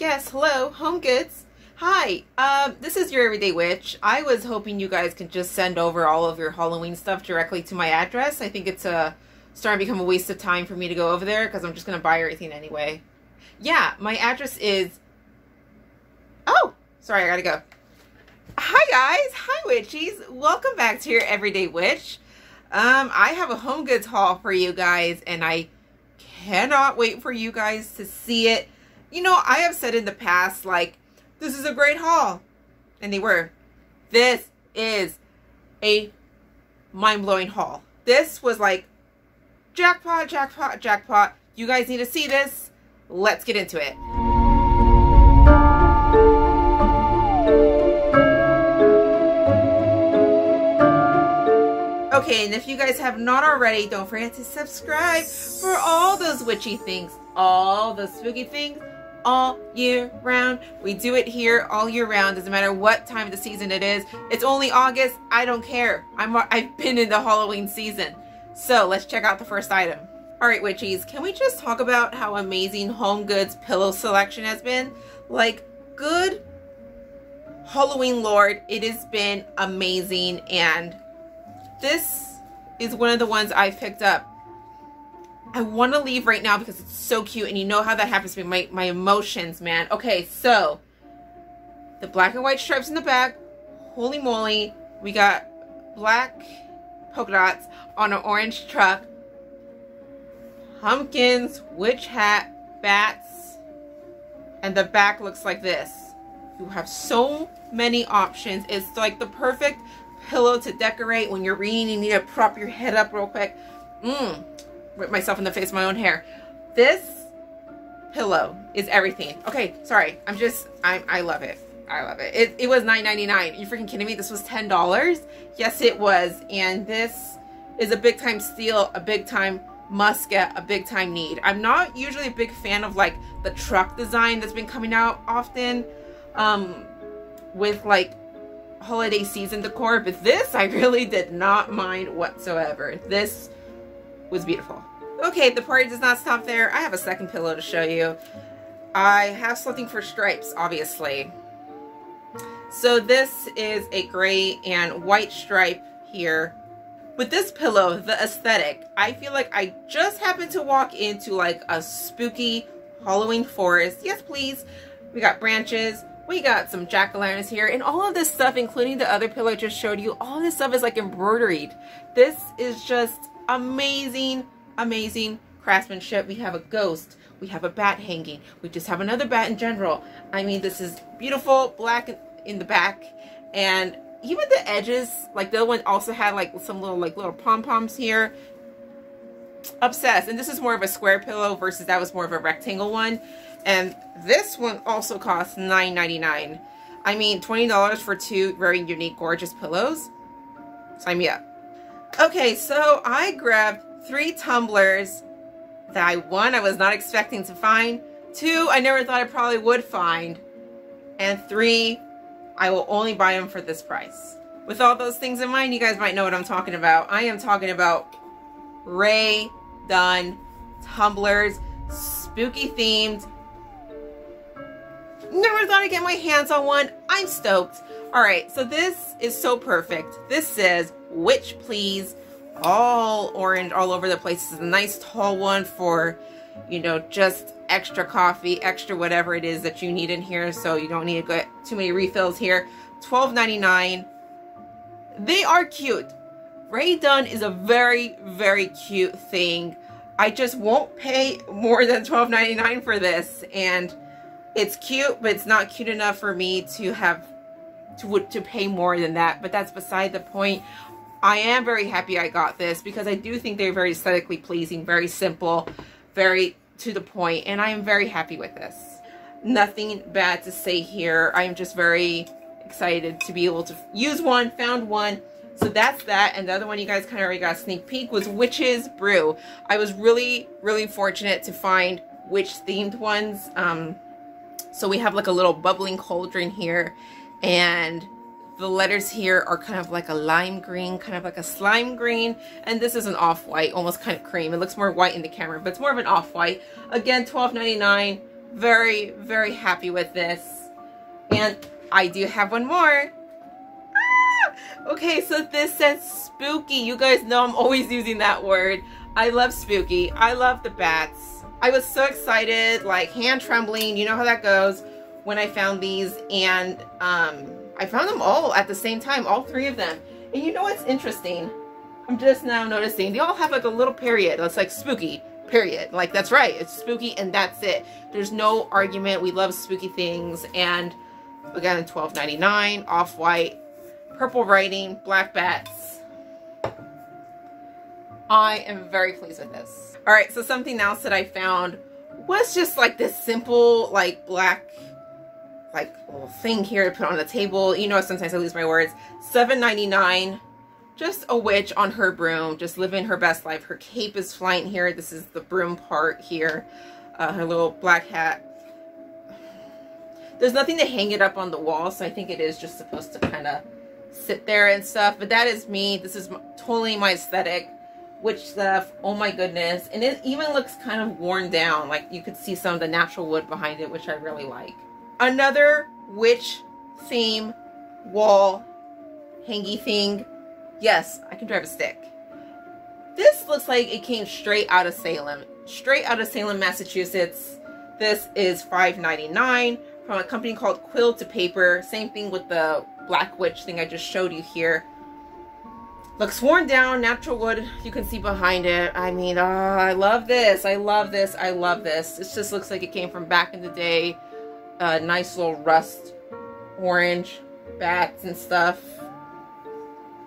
Yes, hello, Home Goods. Hi, um, this is your Everyday Witch. I was hoping you guys could just send over all of your Halloween stuff directly to my address. I think it's a starting to become a waste of time for me to go over there because I'm just going to buy everything anyway. Yeah, my address is... Oh, sorry, I gotta go. Hi guys, hi witchies. Welcome back to your Everyday Witch. Um, I have a Home Goods haul for you guys and I cannot wait for you guys to see it. You know, I have said in the past, like, this is a great haul. And they were. This is a mind-blowing haul. This was like, jackpot, jackpot, jackpot. You guys need to see this. Let's get into it. Okay, and if you guys have not already, don't forget to subscribe for all those witchy things, all those spooky things, all year round. We do it here all year round. Doesn't matter what time of the season it is. It's only August. I don't care. I'm I've been in the Halloween season. So let's check out the first item. All right, witchies, can we just talk about how amazing Home Goods pillow selection has been? Like, good Halloween Lord, it has been amazing. And this is one of the ones I picked up I want to leave right now because it's so cute and you know how that happens to me. My, my emotions, man. Okay, so the black and white stripes in the back. Holy moly. We got black polka dots on an orange truck. Pumpkins, witch hat, bats. And the back looks like this. You have so many options. It's like the perfect pillow to decorate when you're reading. You need to prop your head up real quick. Mmm rip myself in the face my own hair. This pillow is everything. Okay, sorry. I'm just, I, I love it. I love it. It, it was $9.99. You freaking kidding me? This was $10? Yes, it was. And this is a big time steal, a big time must get, a big time need. I'm not usually a big fan of like the truck design that's been coming out often um, with like holiday season decor, but this I really did not mind whatsoever. This was beautiful. Okay, the party does not stop there. I have a second pillow to show you. I have something for stripes, obviously. So this is a gray and white stripe here. With this pillow, the aesthetic, I feel like I just happened to walk into like a spooky Halloween forest. Yes, please. We got branches. We got some jack-o'-lanterns here. And all of this stuff, including the other pillow I just showed you, all this stuff is like embroidered. This is just amazing, amazing craftsmanship. We have a ghost. We have a bat hanging. We just have another bat in general. I mean, this is beautiful, black in the back. And even the edges, like the other one also had like some little like little pom-poms here. Obsessed. And this is more of a square pillow versus that was more of a rectangle one. And this one also costs $9.99. I mean, $20 for two very unique, gorgeous pillows. Sign me up. Okay, so I grabbed three tumblers that I, one, I was not expecting to find. Two, I never thought I probably would find. And three, I will only buy them for this price. With all those things in mind, you guys might know what I'm talking about. I am talking about Rae Dunn tumblers, spooky themed. Never thought I'd get my hands on one. I'm stoked. All right, so this is so perfect. This says Witch Please, all orange all over the place. Is a nice tall one for, you know, just extra coffee, extra whatever it is that you need in here. So you don't need to get too many refills here. $12.99. They are cute. Rae Dunn is a very, very cute thing. I just won't pay more than $12.99 for this. And it's cute, but it's not cute enough for me to have to, to pay more than that. But that's beside the point. I am very happy I got this because I do think they're very aesthetically pleasing, very simple, very to the point, and I am very happy with this. Nothing bad to say here. I am just very excited to be able to use one, found one. So that's that. And the other one you guys kind of already got sneak peek was Witch's Brew. I was really, really fortunate to find witch themed ones. Um, so we have like a little bubbling cauldron here and the letters here are kind of like a lime green, kind of like a slime green. And this is an off-white, almost kind of cream. It looks more white in the camera, but it's more of an off-white. Again, $12.99. very, very happy with this. And I do have one more. Ah! Okay, so this says spooky. You guys know I'm always using that word. I love spooky. I love the bats. I was so excited, like hand trembling. You know how that goes when I found these. And um, I found them all at the same time, all three of them. And you know what's interesting? I'm just now noticing they all have like a little period. That's like spooky, period. Like that's right. It's spooky and that's it. There's no argument. We love spooky things. And again, $12.99, off-white, purple writing, black bats. I am very pleased with this. All right, so something else that I found was just like this simple, like black, like little thing here to put on the table. You know, sometimes I lose my words. $7.99. Just a witch on her broom, just living her best life. Her cape is flying here. This is the broom part here. Uh, her little black hat. There's nothing to hang it up on the wall, so I think it is just supposed to kind of sit there and stuff. But that is me. This is totally my aesthetic witch stuff. Oh my goodness. And it even looks kind of worn down. Like you could see some of the natural wood behind it, which I really like. Another witch theme wall hangy thing. Yes, I can drive a stick. This looks like it came straight out of Salem. Straight out of Salem, Massachusetts. This is $5.99 from a company called Quill to Paper. Same thing with the Black Witch thing I just showed you here. Looks worn down, natural wood. You can see behind it. I mean, oh, I love this. I love this. I love this. It just looks like it came from back in the day. Uh, nice little rust orange bats and stuff.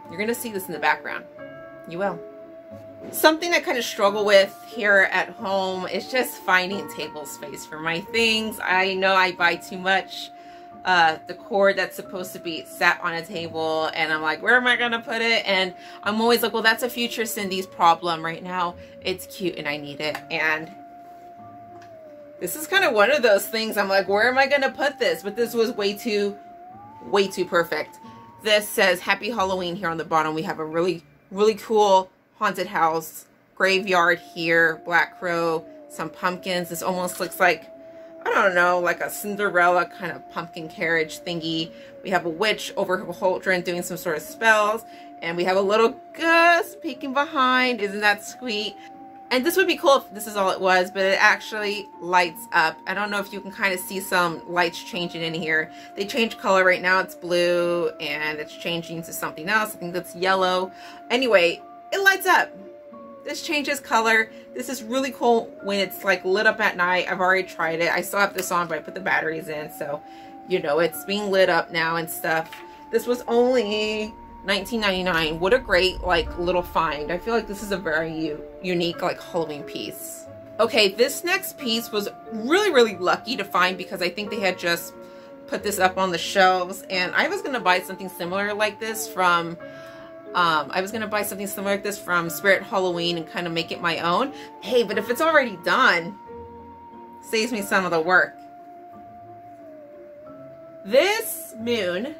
You're going to see this in the background. You will. Something I kind of struggle with here at home is just finding table space for my things. I know I buy too much uh, the cord that's supposed to be sat on a table and I'm like, where am I gonna put it? And I'm always like, well, that's a future Cindy's problem right now. It's cute and I need it. And this is kind of one of those things. I'm like, where am I gonna put this? But this was way too, way too perfect. This says Happy Halloween here on the bottom. We have a really, really cool haunted house, graveyard here, Black Crow, some pumpkins. This almost looks like I don't know, like a Cinderella kind of pumpkin carriage thingy. We have a witch over her cauldron doing some sort of spells. And we have a little Gus peeking behind. Isn't that sweet? And this would be cool if this is all it was, but it actually lights up. I don't know if you can kind of see some lights changing in here. They change color right now. It's blue and it's changing to something else. I think that's yellow. Anyway, it lights up. This changes color. This is really cool when it's like lit up at night. I've already tried it. I still have this on, but I put the batteries in. So, you know, it's being lit up now and stuff. This was only $19.99. What a great like little find. I feel like this is a very unique like Halloween piece. Okay, this next piece was really, really lucky to find because I think they had just put this up on the shelves and I was going to buy something similar like this from um, I was going to buy something similar like this from Spirit Halloween and kind of make it my own. Hey, but if it's already done, saves me some of the work. This moon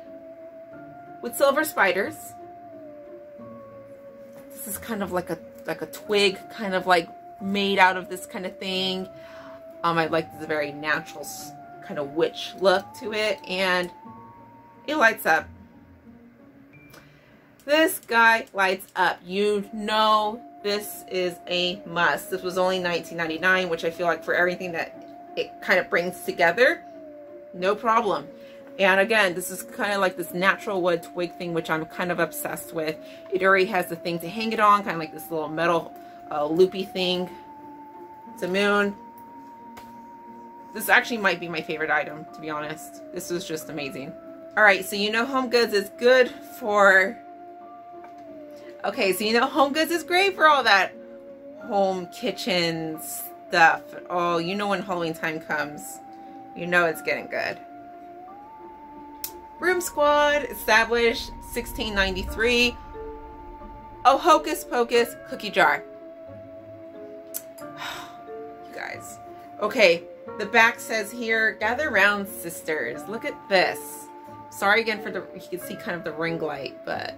with silver spiders. This is kind of like a like a twig, kind of like made out of this kind of thing. Um, I like this very natural kind of witch look to it, and it lights up. This guy lights up. You know this is a must. This was only $19.99, which I feel like for everything that it kind of brings together, no problem. And again, this is kind of like this natural wood twig thing, which I'm kind of obsessed with. It already has the thing to hang it on, kind of like this little metal uh, loopy thing. It's a moon. This actually might be my favorite item, to be honest. This was just amazing. All right, so you know Home Goods is good for Okay, so you know Home Goods is great for all that home kitchen stuff. Oh, you know when Halloween time comes, you know it's getting good. Room Squad, established 1693. Oh, Hocus Pocus cookie jar. you guys. Okay, the back says here, gather round sisters. Look at this. Sorry again for the, you can see kind of the ring light, but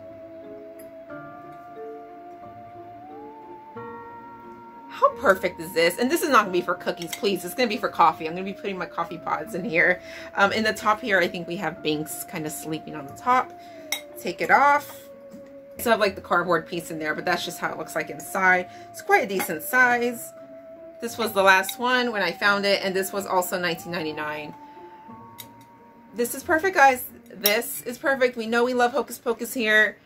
perfect is this? And this is not gonna be for cookies, please. It's gonna be for coffee. I'm gonna be putting my coffee pods in here. Um, in the top here, I think we have Binks kind of sleeping on the top. Take it off. So I have like the cardboard piece in there, but that's just how it looks like inside. It's quite a decent size. This was the last one when I found it, and this was also 19.99. This is perfect, guys. This is perfect. We know we love Hocus Pocus here,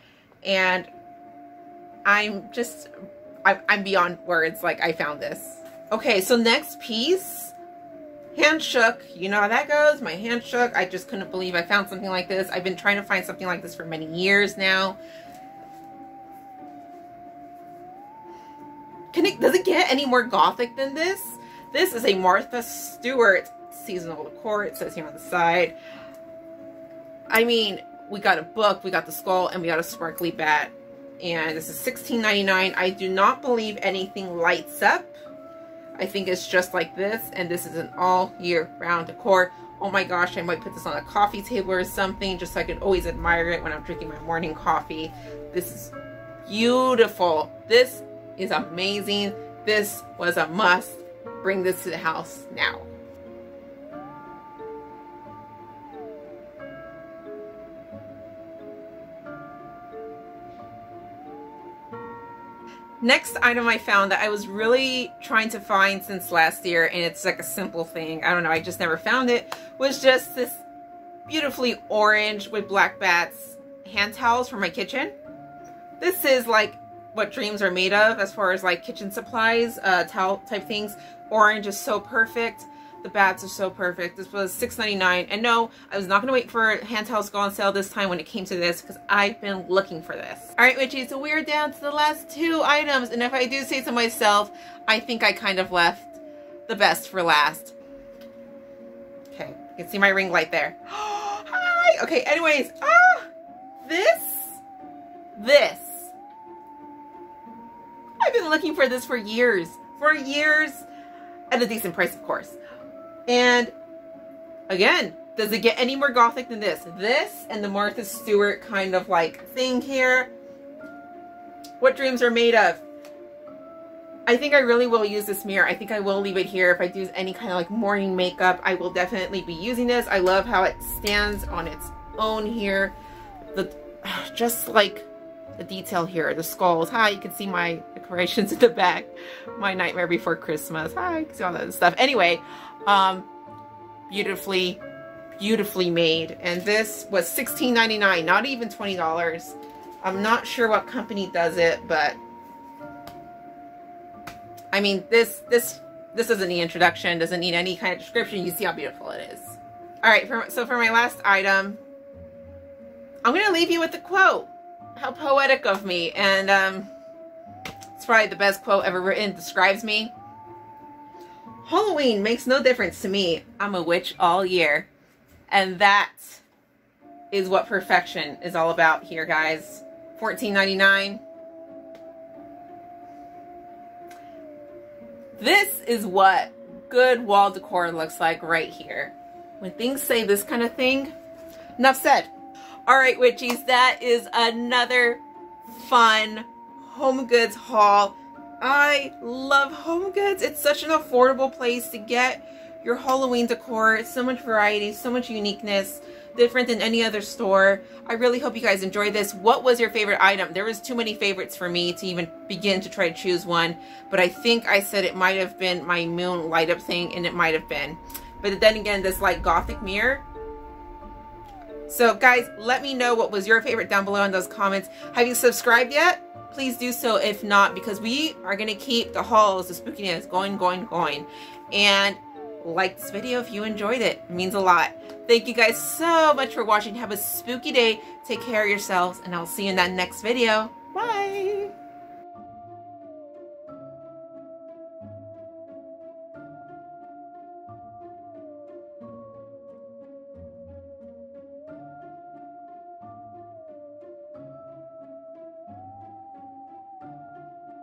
and I'm just, I, I'm beyond words. Like, I found this. Okay, so next piece, hand shook. You know how that goes. My hand shook. I just couldn't believe I found something like this. I've been trying to find something like this for many years now. Can it, does it get any more gothic than this? This is a Martha Stewart seasonal decor. It says here on the side. I mean, we got a book, we got the skull, and we got a sparkly bat. And this is $16.99. I do not believe anything lights up. I think it's just like this. And this is an all year round decor. Oh my gosh, I might put this on a coffee table or something just so I can always admire it when I'm drinking my morning coffee. This is beautiful. This is amazing. This was a must. Bring this to the house now. Next item I found that I was really trying to find since last year, and it's like a simple thing. I don't know, I just never found it, was just this beautifully orange with black bats hand towels for my kitchen. This is like what dreams are made of as far as like kitchen supplies, uh, towel type things. Orange is so perfect. The bats are so perfect. This was $6.99. And no, I was not going to wait for hand to go on sale this time when it came to this because I've been looking for this. All right, Witchy, so we're down to the last two items. And if I do say so myself, I think I kind of left the best for last. Okay, you can see my ring light there. Hi! Okay, anyways, ah, this, this I've been looking for this for years. For years. At a decent price, of course. And again, does it get any more gothic than this? This and the Martha Stewart kind of like thing here. What dreams are made of? I think I really will use this mirror. I think I will leave it here. If I do any kind of like morning makeup, I will definitely be using this. I love how it stands on its own here. The Just like the detail here, the skulls. Hi, you can see my decorations in the back. My Nightmare Before Christmas. Hi, you can see all that stuff. Anyway, um, beautifully, beautifully made. And this was $16.99, not even $20. I'm not sure what company does it, but I mean, this, this, this isn't need introduction, doesn't need any kind of description. You see how beautiful it is. All right, for, so for my last item, I'm going to leave you with a quote. How poetic of me. And um, it's probably the best quote ever written. Describes me. Halloween makes no difference to me. I'm a witch all year. And that is what perfection is all about here, guys. $14.99. This is what good wall decor looks like right here. When things say this kind of thing, enough said. All right, witchies, that is another fun home goods haul. I love home goods. It's such an affordable place to get your Halloween decor. So much variety, so much uniqueness, different than any other store. I really hope you guys enjoyed this. What was your favorite item? There was too many favorites for me to even begin to try to choose one, but I think I said it might have been my moon light up thing, and it might have been. But then again, this like gothic mirror, so guys, let me know what was your favorite down below in those comments. Have you subscribed yet? Please do so if not, because we are going to keep the hauls, the spookiness going, going, going. And like this video if you enjoyed it. It means a lot. Thank you guys so much for watching. Have a spooky day. Take care of yourselves, and I'll see you in that next video. Bye!